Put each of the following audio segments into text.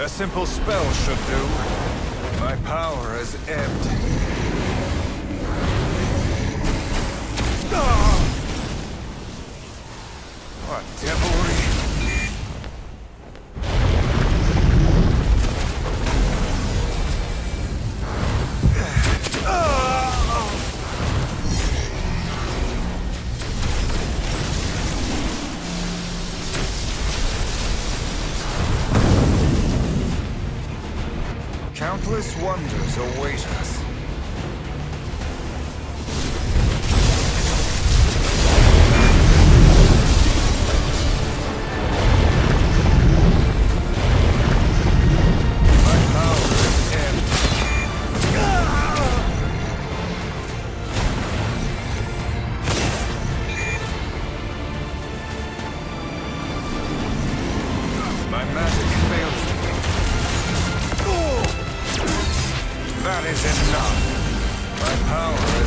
A simple spell should do. My power has ebbed. Endless wonders await us. Enough! My power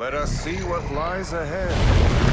Let us see what lies ahead.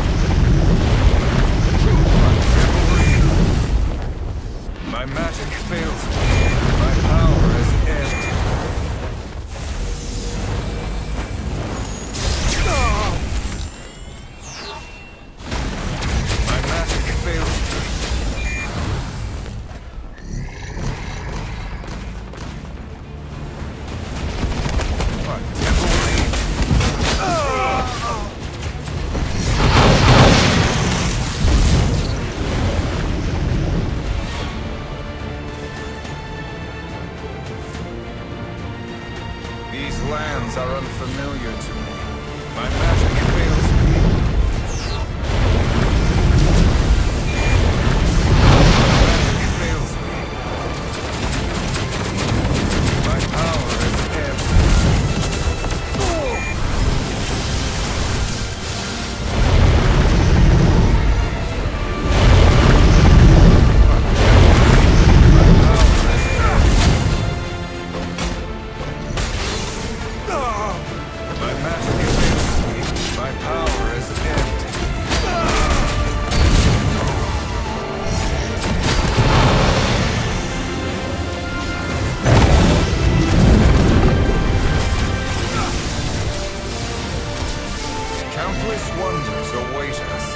Countless wonders await us.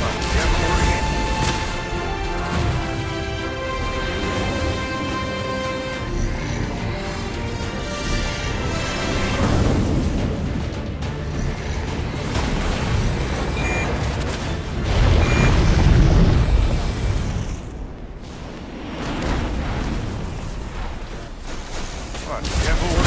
But get Devilry.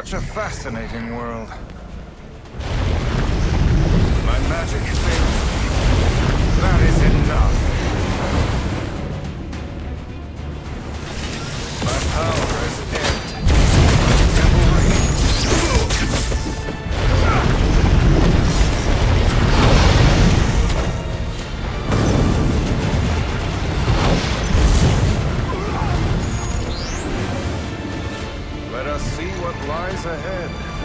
Such a fascinating world. My magic fails. That is enough. us see what lies ahead.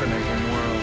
Fascinating world.